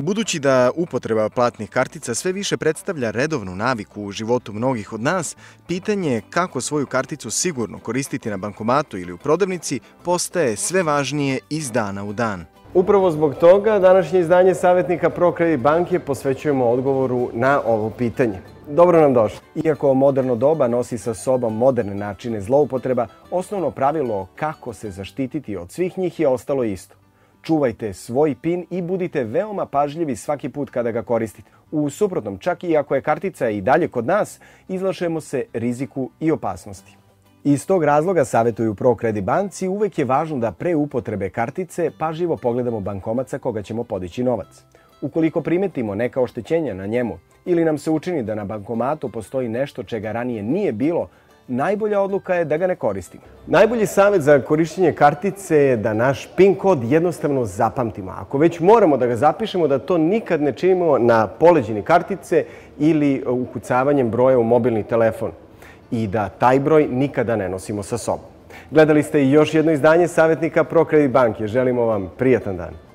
Budući da upotreba platnih kartica sve više predstavlja redovnu naviku u životu mnogih od nas, pitanje kako svoju karticu sigurno koristiti na bankomatu ili u prodavnici postaje sve važnije iz dana u dan. Upravo zbog toga današnje izdanje Savetnika ProCredit banke posvećujemo odgovoru na ovo pitanje. Dobro nam došli. Iako moderno doba nosi sa sobom moderne načine zloupotreba, osnovno pravilo kako se zaštititi od svih njih je ostalo isto. Čuvajte svoj PIN i budite veoma pažljivi svaki put kada ga koristite. U suprotnom, čak i ako je kartica i dalje kod nas, izlašemo se riziku i opasnosti. Iz tog razloga savjetuju ProCredit banci uvek je važno da pre upotrebe kartice pažljivo pogledamo bankomat sa koga ćemo podići novac. Ukoliko primetimo neka oštećenja na njemu ili nam se učini da na bankomatu postoji nešto čega ranije nije bilo, najbolja odluka je da ga ne koristimo. Najbolji savjet za korišćenje kartice je da naš PIN kod jednostavno zapamtimo. Ako već moramo da ga zapišemo, da to nikad ne činimo na poleđini kartice ili ukucavanjem broja u mobilni telefon i da taj broj nikada ne nosimo sa sobom. Gledali ste i još jedno izdanje Savjetnika ProCredit banke. Želimo vam prijatan dan.